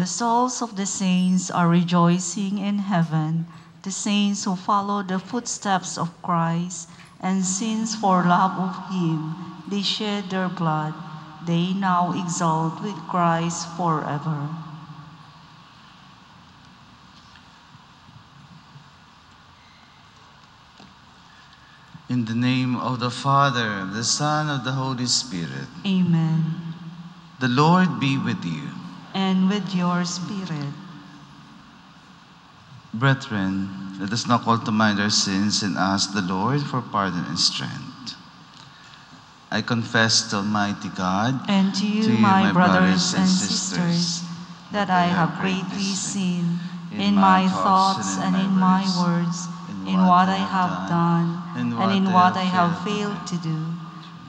The souls of the saints are rejoicing in heaven, the saints who follow the footsteps of Christ, and since for love of him they shed their blood, they now exult with Christ forever. In the name of the Father, the Son, of the Holy Spirit, Amen. the Lord be with you. And with your spirit. Brethren, let us now call to mind our sins and ask the Lord for pardon and strength. I confess to Almighty God And to you, To you, my, my brothers brothers and and sisters, sisters, that I have greatly sinned in my thoughts and in my words, in what I have done and in what I have failed to do.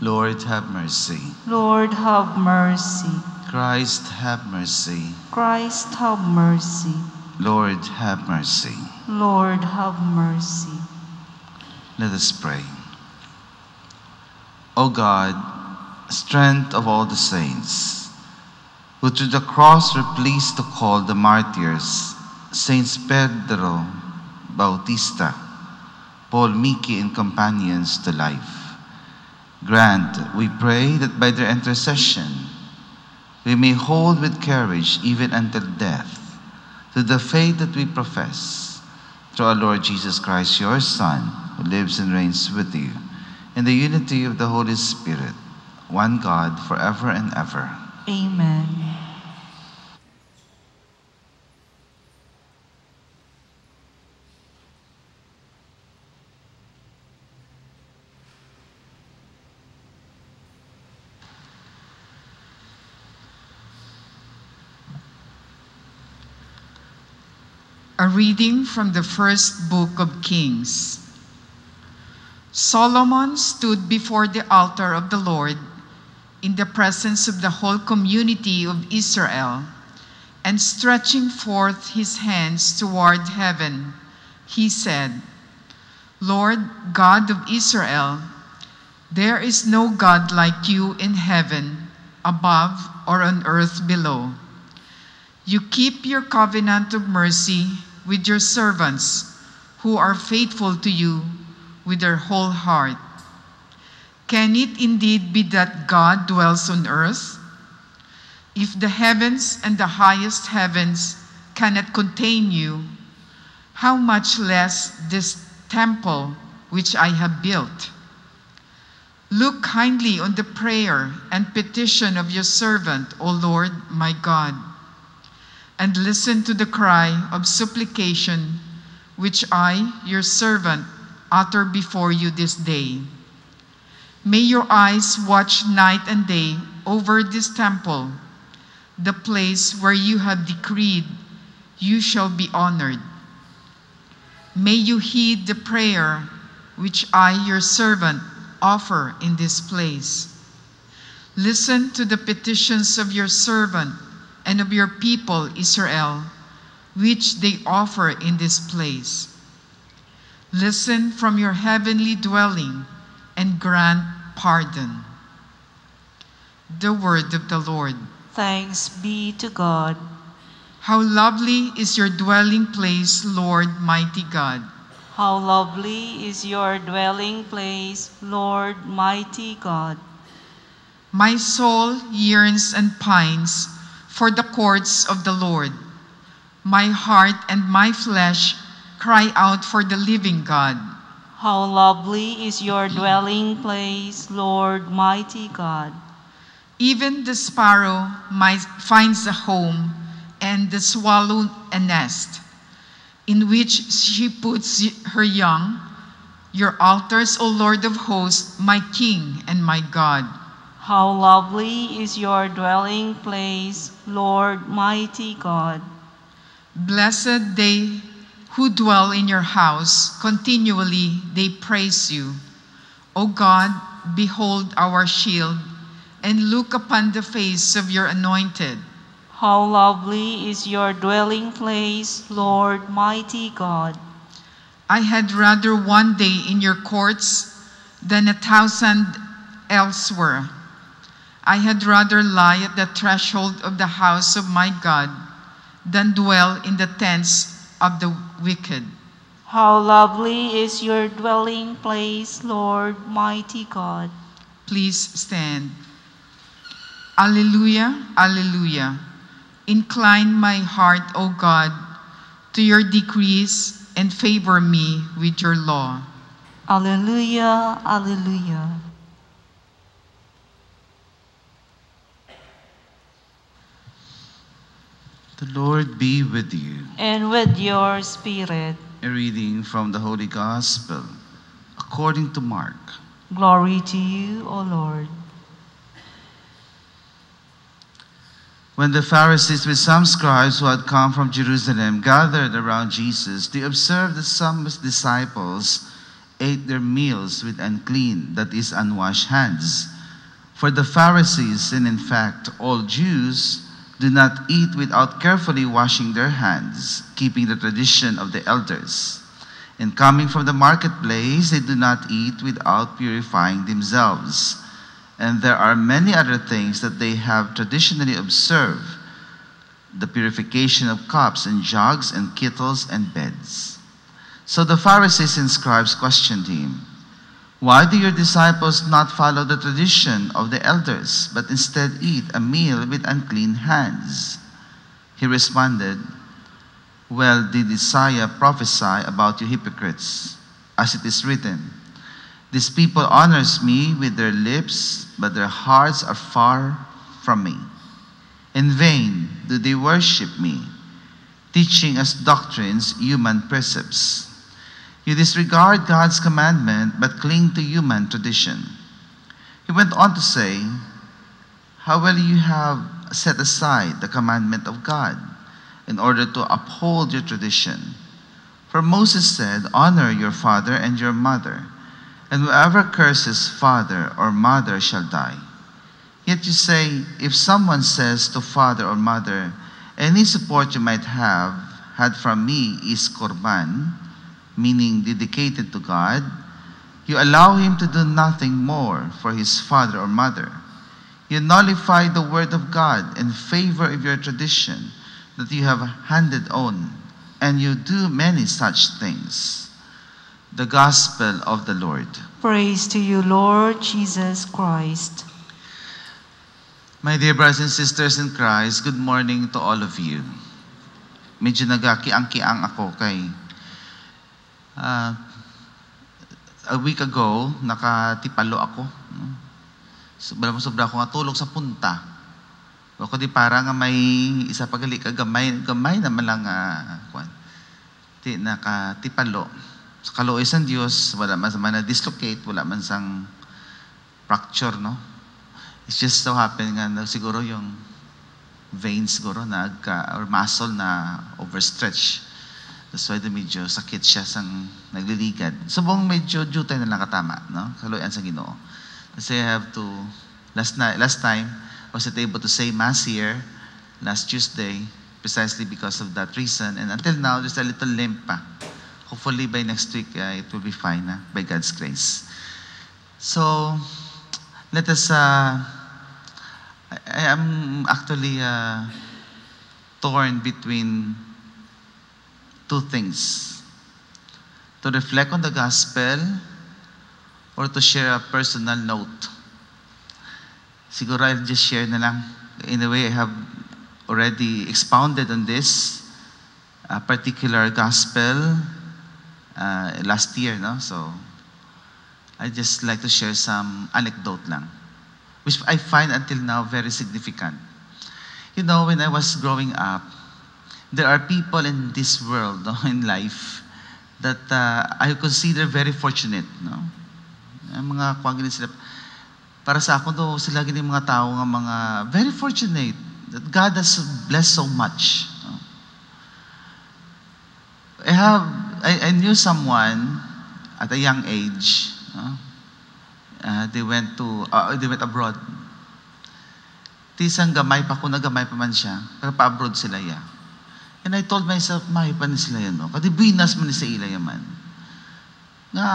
Lord, have mercy. Lord, have mercy. Christ, have mercy. Christ, have mercy. Lord, have mercy. Lord, have mercy. Let us pray. O God, strength of all the saints, who through the cross were pleased to call the martyrs Saints Pedro, Bautista, Paul Miki, and companions to life. Grant, we pray, that by their intercession we may hold with courage even until death to the faith that we profess through our Lord Jesus Christ, your Son, who lives and reigns with you in the unity of the Holy Spirit, one God, forever and ever. Amen. Reading from the first book of Kings. Solomon stood before the altar of the Lord in the presence of the whole community of Israel, and stretching forth his hands toward heaven, he said, Lord God of Israel, there is no God like you in heaven, above or on earth below. You keep your covenant of mercy with your servants who are faithful to you with their whole heart. Can it indeed be that God dwells on earth? If the heavens and the highest heavens cannot contain you, how much less this temple which I have built? Look kindly on the prayer and petition of your servant, O Lord my God and listen to the cry of supplication which I, your servant, utter before you this day. May your eyes watch night and day over this temple, the place where you have decreed you shall be honored. May you heed the prayer which I, your servant, offer in this place. Listen to the petitions of your servant and of your people Israel, which they offer in this place. Listen from your heavenly dwelling and grant pardon. The word of the Lord. Thanks be to God. How lovely is your dwelling place, Lord mighty God. How lovely is your dwelling place, Lord mighty God. My soul yearns and pines for the courts of the Lord. My heart and my flesh cry out for the living God. How lovely is your dwelling place, Lord mighty God. Even the sparrow finds a home, and the swallow a nest, in which she puts her young. Your altars, O Lord of hosts, my King and my God. How lovely is your dwelling place, Lord mighty God. Blessed they who dwell in your house, continually they praise you. O God, behold our shield, and look upon the face of your anointed. How lovely is your dwelling place, Lord mighty God. I had rather one day in your courts than a thousand elsewhere. I had rather lie at the threshold of the house of my God than dwell in the tents of the wicked. How lovely is your dwelling place, Lord mighty God. Please stand. Alleluia, Alleluia. Incline my heart, O God, to your decrees and favor me with your law. Alleluia, Alleluia. The Lord be with you. And with your spirit, A reading from the Holy Gospel according to Mark. glory to you, O Lord. When the Pharisees with some scribes who had come from Jerusalem gathered around Jesus, they observed that some of his disciples ate their meals with unclean, that is, unwashed hands. For the Pharisees, and in fact all Jews, do not eat without carefully washing their hands, keeping the tradition of the elders. And coming from the marketplace, they do not eat without purifying themselves. And there are many other things that they have traditionally observed the purification of cups and jugs and kettles and beds. So the Pharisees and scribes questioned him, Why do your disciples not follow the tradition of the elders, but instead eat a meal with unclean hands? He responded, Well, did Isaiah prophesy about you hypocrites, as it is written, These people honors me with their lips, but their hearts are far from me. In vain do they worship me, teaching as doctrines human precepts. You disregard God's commandment, but cling to human tradition. He went on to say, How well you have set aside the commandment of God in order to uphold your tradition. For Moses said, Honor your father and your mother, and whoever curses father or mother shall die. Yet you say, If someone says to father or mother, Any support you might have had from me is korban, meaning dedicated to God, you allow him to do nothing more for his father or mother. You nullify the word of God in favor of your tradition that you have handed on, and you do many such things. The Gospel of the Lord. Praise to you, Lord Jesus Christ. My dear brothers and sisters in Christ, good morning to all of you. Medyo nagaki-ang-kiang ako kay ah, a week ago, nakatipalo ako. Sobra mo sobra ako nga sa punta. Ako di para nga may isa pagali ka gamay, gamay naman lang nga kwan. Ti nakatipalo. Sa kaluoy sa Dios, wala man sa na dislocate, wala man sang fracture, no? It's just so happen nga na siguro yung veins siguro nagka or muscle na overstretch. Why the medyo sakit siya sang nagliligad. Subong medyo jutay na lang katama, no? Kaluyan sa Ginoo. Kasi I have to last night last time I wasn't able to say mass here last Tuesday precisely because of that reason and until now there's a little limp pa. Hopefully by next week uh, it will be fine na by God's grace. So let us uh, I, I am actually uh, torn between two things to reflect on the gospel or to share a personal note. Siguro I'll just share na lang. In a way, I have already expounded on this uh, particular gospel uh, last year, no? So I just like to share some anecdote lang, which I find until now very significant. You know, when I was growing up, there are people in this world, no, in life, that uh, I consider very fortunate, no? Ang mga kuwang ganun sila. Para sa ako do, sila gini mga tao nga mga very fortunate that God has blessed so much. no? I have, I, I knew someone at a young age. no? Uh, they went to, uh, they went abroad. Tisang gamay pa kung nagamay pa man siya, pero pa-abroad sila ya. And I told myself, mahi pa ni sila yan, no? Kadi binas man sa ila yaman. Nga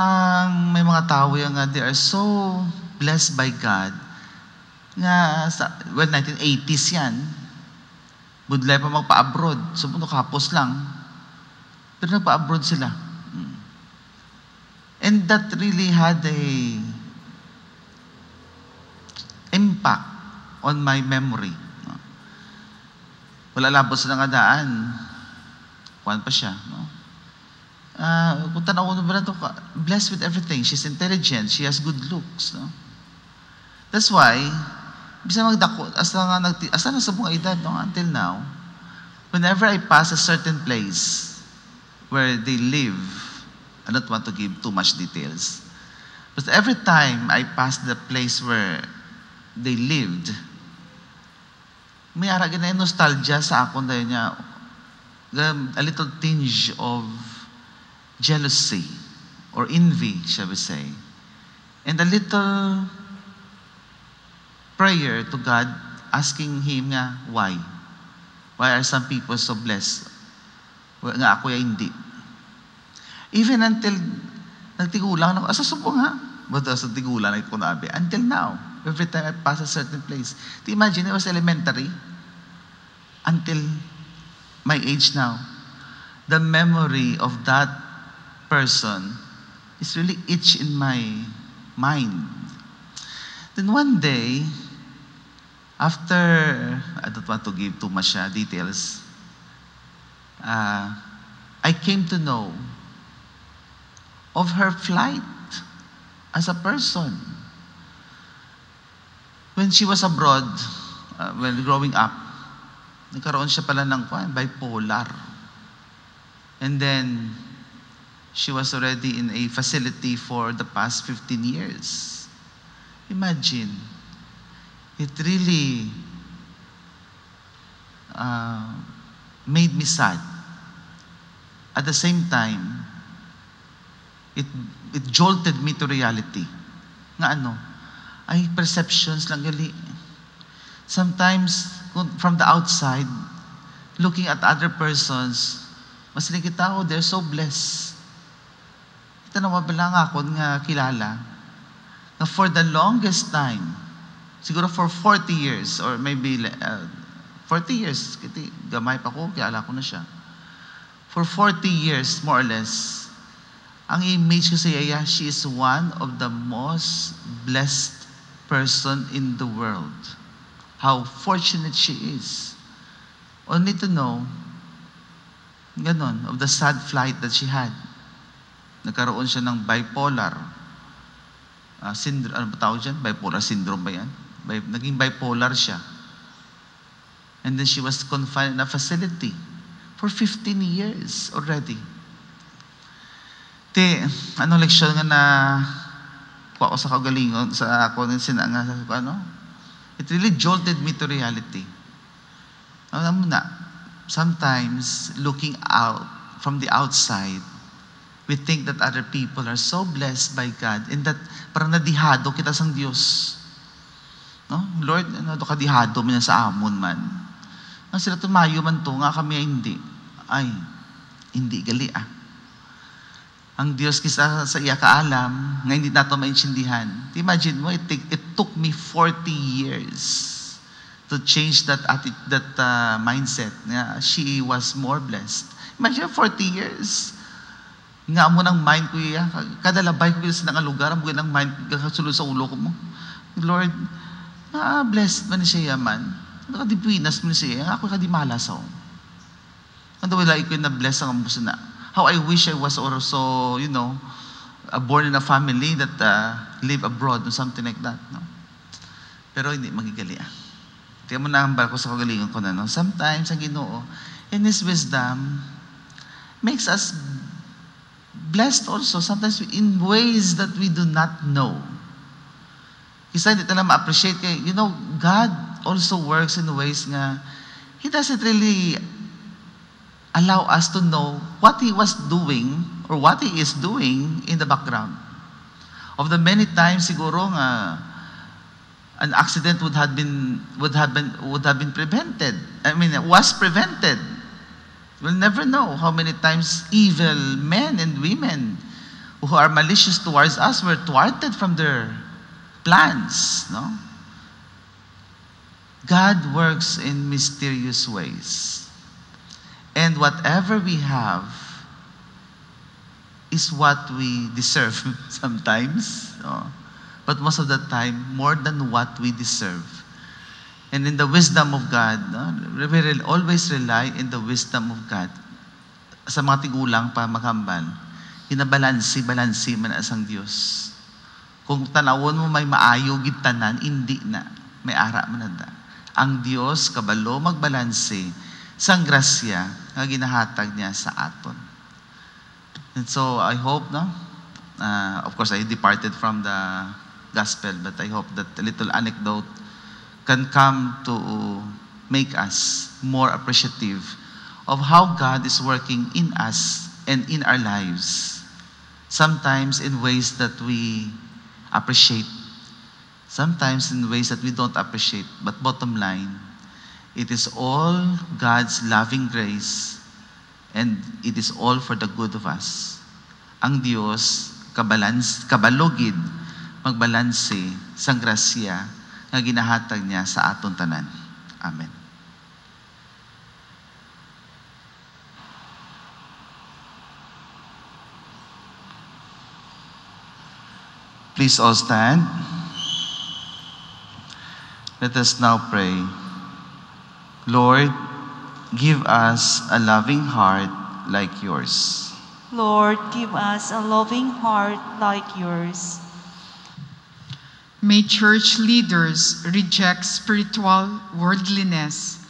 may mga tao yan nga, they are so blessed by God. Nga, sa, well, 1980s yan. Budlay pa magpa-abroad. So, ano, kapos lang. Pero nagpa-abroad sila. Mm. And that really had a impact on my memory. Labos na nga daan. Kuhan pa siya. No? Uh, kung tanaw ko ba to, blessed with everything. She's intelligent. She has good looks. No? That's why, bisa magdako, asa nga nagti, asa na sa buong edad, no? until now, whenever I pass a certain place where they live, I don't want to give too much details, but every time I pass the place where they lived, may ara na nostalgia sa akon dahil niya, a little tinge of jealousy or envy, shall we say, and a little prayer to God, asking Him nga, why? Why are some people so blessed? Well, nga ako ay hindi. Even until nagtigulang na, asa subo nga? But sa tigulang na kunabi. Until now, every time I pass a certain place. Do you imagine, it was elementary. Until my age now. The memory of that person is really itch in my mind. Then one day, after, I don't want to give too much uh, details, uh, I came to know of her flight as a person. When she was abroad, uh, when growing up, nagkaroon siya pala ng kwan, bipolar. And then, she was already in a facility for the past 15 years. Imagine, it really uh, made me sad. At the same time, it, it jolted me to reality. Nga ano, ay perceptions lang gali. Sometimes, from the outside, looking at other persons, mas kita, oh, they're so blessed. Kita na wabala nga ako nga kilala, na for the longest time, siguro for 40 years, or maybe uh, 40 years, kiti, gamay pa ko, kilala ko na siya. For 40 years, more or less, ang image ko sa Yaya, she is one of the most blessed person in the world. How fortunate she is. Only to know, ganon, of the sad flight that she had. Nagkaroon siya ng bipolar uh, syndrome, ano ba tawag dyan? Bipolar syndrome ba yan? Bi- naging bipolar siya. And then she was confined in a facility for 15 years already. Ti, ano leksyon nga na ko sa kagalingon, sa ako ng sinanga, sa ano? It really jolted me to reality. Alam mo na, sometimes looking out from the outside, we think that other people are so blessed by God and that parang nadihado kita sang Diyos. No? Lord, ano to kadihado yan sa amon man. Nga sila tumayo man to, nga kami ay hindi. Ay, hindi gali ah. Ang Diyos kisa sa iya kaalam, nga hindi nato maintindihan. Imagine mo, it, take- it took me 40 years to change that atti- that uh, mindset. Nga she was more blessed. Imagine 40 years. Nga mo ng mind ko iya, kada labay ko sa nga lugar, ang ng mind kakasulod sa ulo ko mo. Lord, ah, blessed man siya yaman. Nakadipinas man siya, ako kadi malasaw. Ano wala ko na bless ang ambuso na. How I wish I was also, you know, born in a family that uh, live abroad or something like that. No? Pero hindi magigali ah. Tingnan mo na ang barko sa kagalingan ko na. No? Sometimes, ang ginoo, in His wisdom, makes us blessed also. Sometimes in ways that we do not know. Kasi hindi tayo ma-appreciate kay, you know, God also works in ways nga, He doesn't really allow us to know what He was doing or what He is doing in the background. Of the many times siguro nga an accident would have been would have been would have been prevented. I mean, was prevented. We'll never know how many times evil men and women who are malicious towards us were thwarted from their plans, no? God works in mysterious ways. And whatever we have is what we deserve sometimes. no? But most of the time, more than what we deserve. And in the wisdom of God, no, we will always rely in the wisdom of God. Sa mga tigulang pa makambal, hinabalansi-balansi man asang Diyos. Kung tanawon mo may maayo gid tanan, hindi na. May ara man na. Ang Dios kabalo magbalansi sang grasya nga ginahatag niya sa aton. And so I hope no uh, of course I departed from the gospel but I hope that a little anecdote can come to make us more appreciative of how God is working in us and in our lives. Sometimes in ways that we appreciate, sometimes in ways that we don't appreciate. But bottom line, it is all God's loving grace and it is all for the good of us. Ang Diyos, kabalans, kabalogid, magbalanse sang grasya nga ginahatag niya sa aton tanan. Amen. Please all stand. Let us now pray. Lord, give us a loving heart like yours. Lord, give us a loving heart like yours. May church leaders reject spiritual worldliness,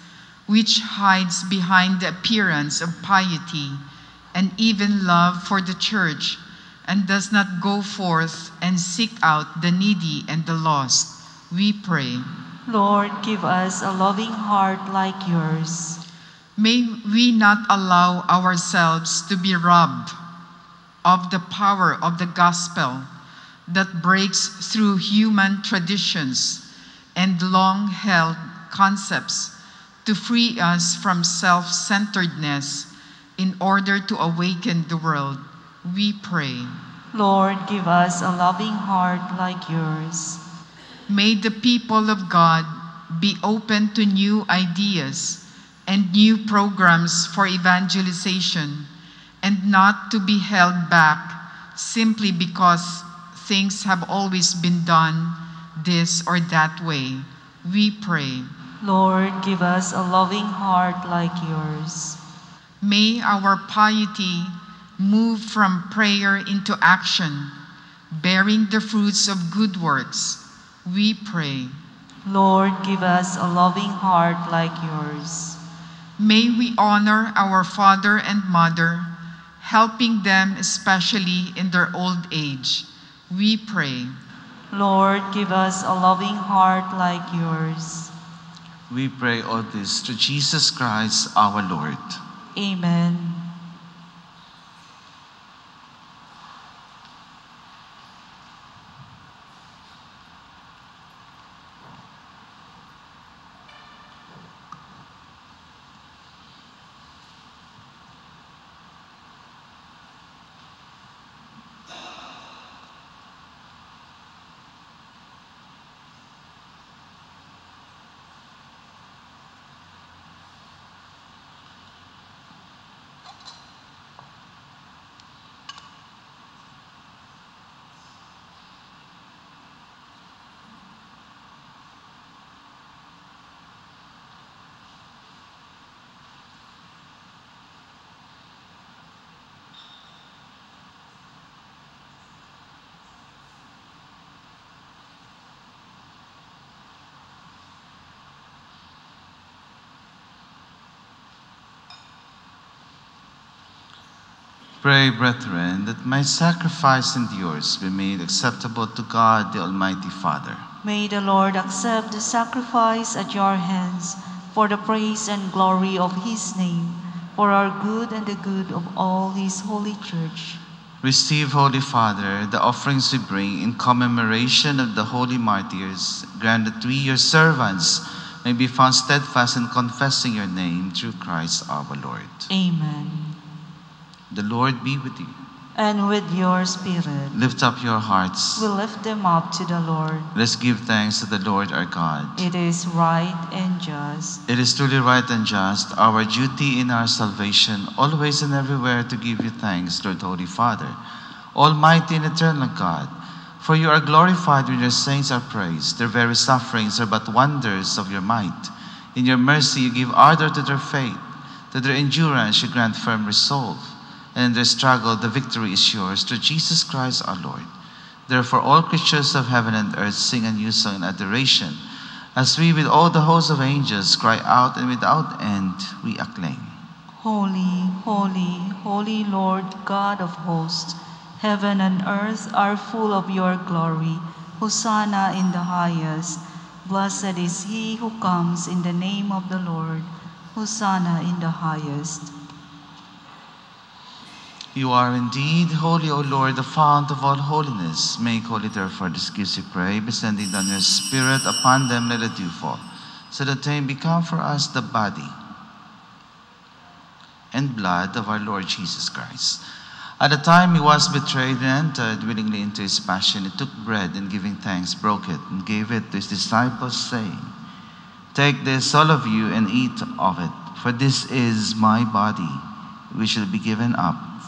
which hides behind the appearance of piety and even love for the church, and does not go forth and seek out the needy and the lost. We pray. Lord, give us a loving heart like yours. May we not allow ourselves to be robbed of the power of the gospel that breaks through human traditions and long held concepts to free us from self centeredness in order to awaken the world. We pray. Lord, give us a loving heart like yours. May the people of God be open to new ideas and new programs for evangelization and not to be held back simply because things have always been done this or that way. We pray. Lord, give us a loving heart like yours. May our piety move from prayer into action, bearing the fruits of good works. We pray. Lord, give us a loving heart like yours. May we honor our father and mother, helping them especially in their old age. We pray. Lord, give us a loving heart like yours. We pray all this through Jesus Christ our Lord. Amen. Pray, brethren, that my sacrifice and yours be made acceptable to God the Almighty Father. May the Lord accept the sacrifice at your hands for the praise and glory of his name, for our good and the good of all his holy church. Receive, Holy Father, the offerings we bring in commemoration of the holy martyrs. Grant that we, your servants, may be found steadfast in confessing your name through Christ our Lord. Amen. The Lord be with you. And with your spirit, Lift up your hearts. we lift them up to the Lord. Let's give thanks to the Lord our God. It is right and just. It is truly right and just, our duty in our salvation, always and everywhere to give you thanks, Lord Holy Father, Almighty and eternal God. For you are glorified when your saints are praised. Their very sufferings are but wonders of your might. In your mercy you give ardor to their faith, to their endurance you grant firm resolve, and in their struggle the victory is yours through Jesus Christ our Lord. Therefore all creatures of heaven and earth sing a new song in adoration, as we with all the hosts of angels cry out and without end we acclaim. Holy, holy, holy Lord God of hosts, heaven and earth are full of your glory. Hosanna in the highest. Blessed is he who comes in the name of the Lord. Hosanna in the highest. You are indeed holy, O Lord, the fount of all holiness. Make holy, therefore, this gifts we pray, sending down your Spirit upon them, let it do fall, so that they become for us the body and blood of our Lord Jesus Christ. At the time he was betrayed and entered willingly into his passion, he took bread and giving thanks, broke it and gave it to his disciples, saying, Take this, all of you, and eat of it, for this is my body, which shall be given up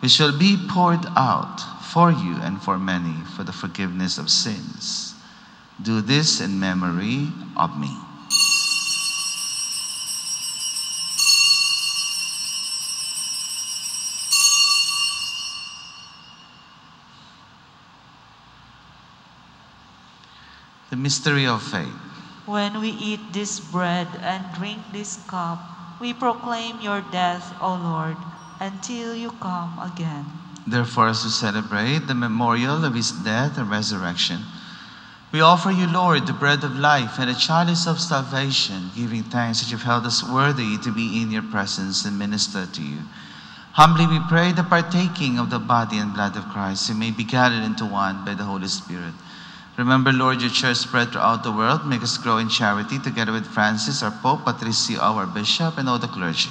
which shall be poured out for you and for many for the forgiveness of sins. Do this in memory of me. The mystery of faith. When we eat this bread and drink this cup, we proclaim your death, O Lord, until you come again. Therefore, as we celebrate the memorial of his death and resurrection, we offer you, Lord, the bread of life and the chalice of salvation, giving thanks that you've held us worthy to be in your presence and minister to you. Humbly we pray the partaking of the body and blood of Christ, we may be gathered into one by the Holy Spirit. Remember, Lord, your church spread throughout the world. Make us grow in charity together with Francis, our Pope, Patricio, our Bishop, and all the clergy.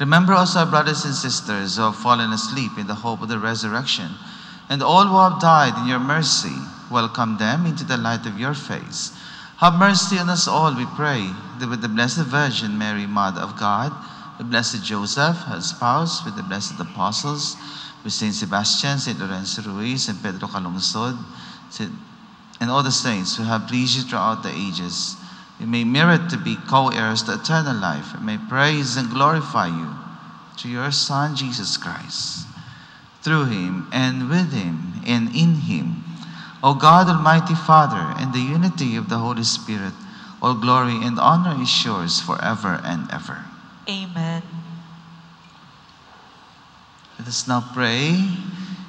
Remember also our brothers and sisters who have fallen asleep in the hope of the resurrection, and all who have died in your mercy. Welcome them into the light of your face. Have mercy on us all, we pray, that with the Blessed Virgin Mary, Mother of God, the Blessed Joseph, her spouse, with the blessed apostles, with Saint Sebastian, Saint Lorenzo Ruiz, and Pedro Calungsod, and all the saints who have pleased you throughout the ages. We may merit to be co-heirs to eternal life and may praise and glorify you through your Son, Jesus Christ. Through him and with him and in him, O God, Almighty Father, in the unity of the Holy Spirit, all glory and honor is yours forever and ever. Amen. Let us now pray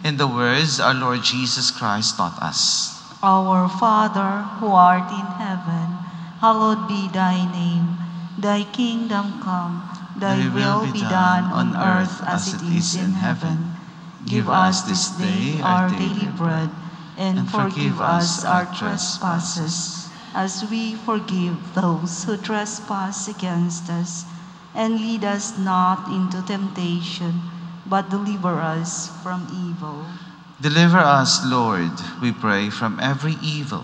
in the words our Lord Jesus Christ taught us. Our Father, who art in heaven, hallowed be thy name. Thy kingdom come, thy will be done on earth as it is in heaven. Give us this day our daily bread, and forgive us our trespasses, as we forgive those who trespass against us. And lead us not into temptation, but deliver us from evil. Deliver us, Lord, we pray, from every evil.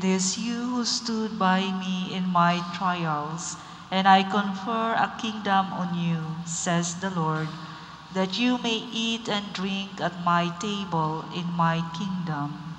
It is you who stood by me in my trials, and I confer a kingdom on you, says the Lord, that you may eat and drink at my table in my kingdom.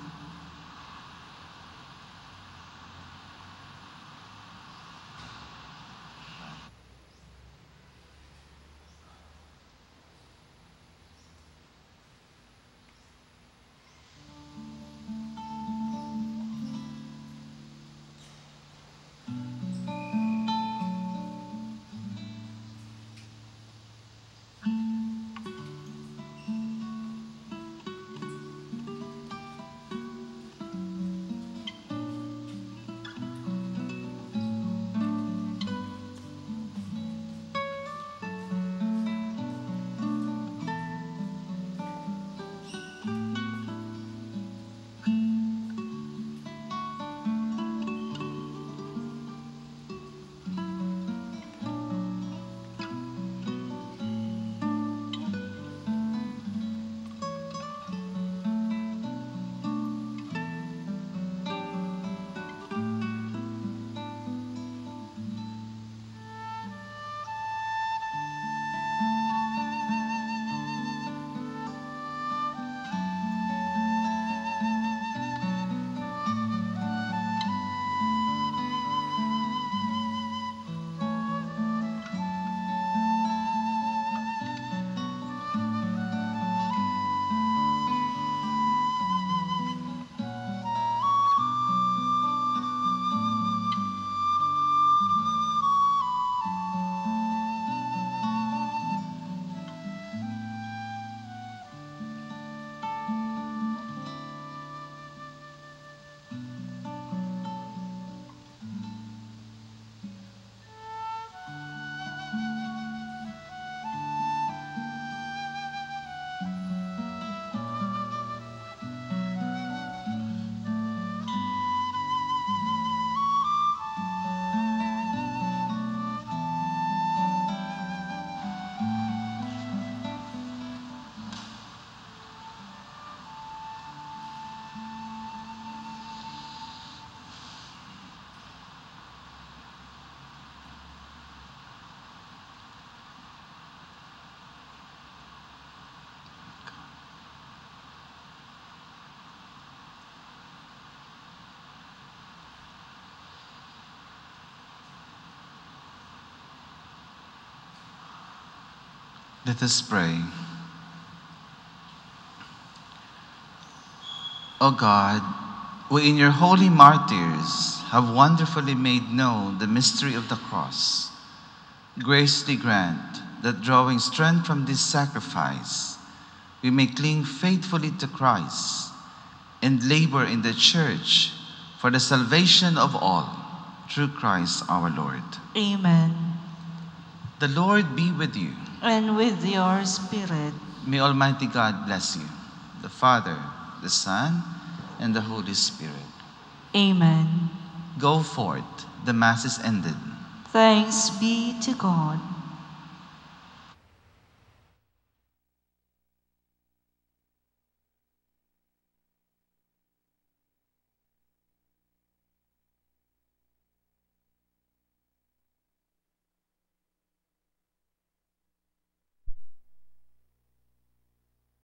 Let us pray. O God, who in your holy martyrs have wonderfully made known the mystery of the cross, graciously grant that drawing strength from this sacrifice, we may cling faithfully to Christ and labor in the church for the salvation of all through Christ our Lord. Amen. The Lord be with you. And with your spirit. May Almighty God bless you, the Father, the Son, and the Holy Spirit. Amen. Go forth. The Mass is ended. Thanks be to God.